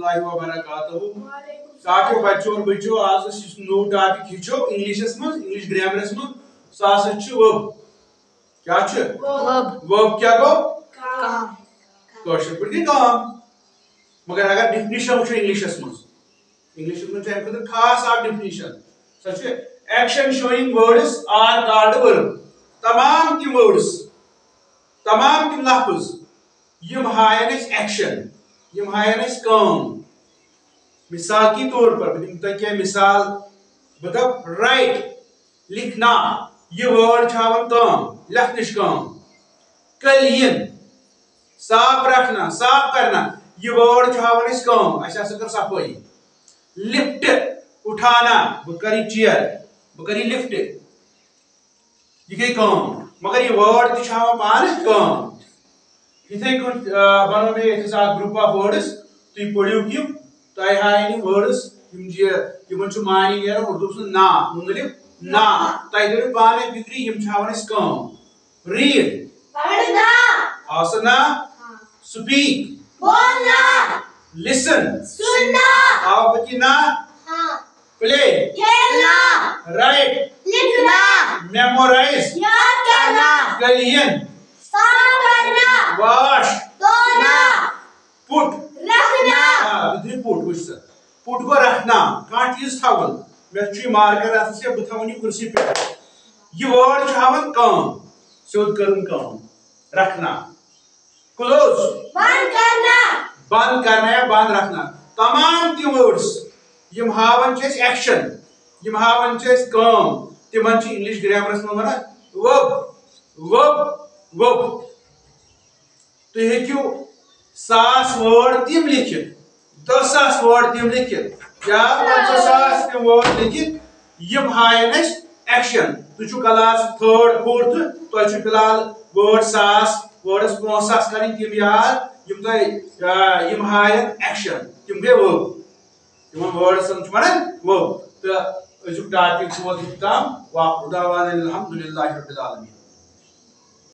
वरहमतुल्लाहि व साथियों बच्चों और बच्चों आज इस नो टॉपिक हिचो इंग्लिशस में इंग्लिश ग्रामरस में सास छु वर्ब क्या छु verb वर्ब क्या गो काम। कौशल पर की काम। मगर अगर डेफिनेशन वुचो इंग्लिशस में इंग्लिश में चाहिए खुद खास a definition such action showing words are called verb तमाम की वर्ड्स तमाम की लफ्ज यम हायन एक्शन यम हायन अस मिसाल के तौर पर बह दिम मिसाल बह दप राइट लिखना यह वर्ड छावन काम लिखनिश काम कलियन, साफ़ रखना, साफ़ करना, ये वर्ड छावन अस काम अस कर सफ़ाई लिफ्ट उठाना बह करी चेयर बह करी लिफ्ट। यह गई काम मगर ये वर्ड तह पान काम इथे बनो मे ये ग्रुप ऑफ़ वर्ड्स तुम पढ़ियो कि हाय वर्ड्स छु मानी नेर उर्दू सु ना मुंगलिफ ना दर पाने फिक्री काम रीड आसना स्पीक बोलना. लिसन सुनना. आओ बचना हाँ. प्ले खेलना राइट लिखना. मेमोराइज याद करना. क्लियन साफ़ करना वॉश धोना पुट रखना बिथि पुट वुच पुट को रखना कह चीज़ थावन। मे छु मार्कर अथ से बह थवन कुर्सी पे। ये वर्ड छु हावन काम। सोद करन काम। रखना। क्लोज बंद करना। बंद करना या बंद रखना। तमाम ती वर्ड्स यम हावन छ एक्शन यम हावन छ काम तिमन छ इंग्लिश ग्रामरस में वना वर्ब वर्ब वर्ब तुम हेकियो सास वर्ड तिम लिखित दह सास वर्ड तिम लिखित या पंच सास तिम वर्ड लिखित यम हायन अस एक्शन तु क्लास थर्ड फोर्थ तो फ़िलहाल वर्ड सास वर्ड्स पाँच सास करें तिम याद यम हायन एक्शन तिम गए वर्ब तिम वर्ड्स छु वनान वर्ब तो अजुक टॉपिक वोत तम वा खुदावान अल्हम्दुलिल्लाहि रब्बिल आलमीन।